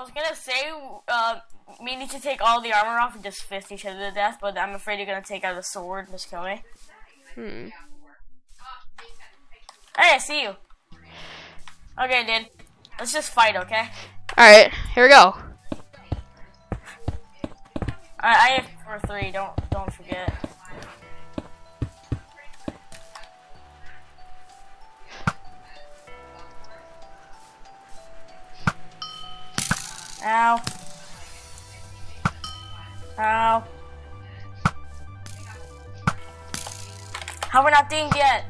I was gonna say, uh, we need to take all the armor off and just fist each other to death, but I'm afraid you're gonna take out the sword and just kill me. Hmm. Hey, I see you. Okay, dude. Let's just fight, okay? Alright, here we go. I, I have for three. Don't don't forget. Ow. Ow. How we're not dinged yet?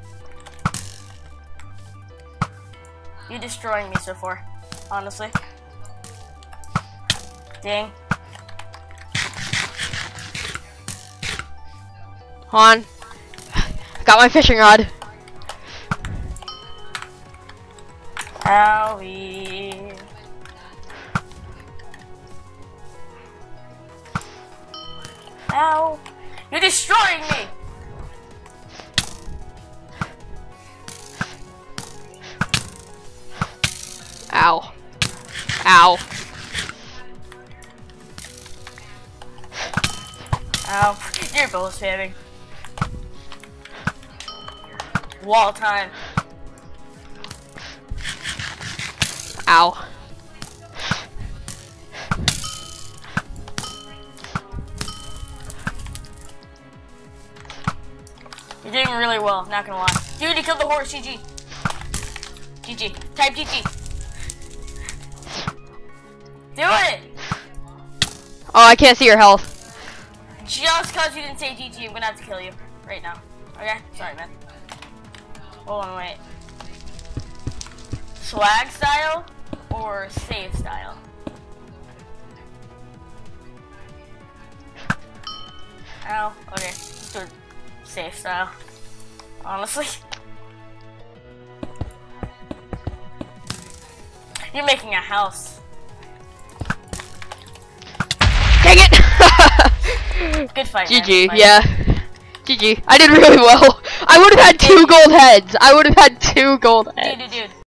You're destroying me so far, honestly. Ding. Hold on. Got my fishing rod. Owie. Ow. You're destroying me! Ow. Ow. Ow. You're both spamming. Wall time. Ow. You're doing really well, not gonna lie. Dude, you killed the horse, GG. GG. Type GG. Do it! Oh, I can't see your health. Just cause you didn't say GG, I'm gonna have to kill you. Right now. Okay? Sorry, man. Hold on, wait. Swag style or save style? Ow. Okay. Let's do it safe style. Honestly. You're making a house. Dang it! Good fight. GG, fight. yeah. GG. I did really well. I would have had two gold heads. I would have had two gold heads. Dude, dude, dude.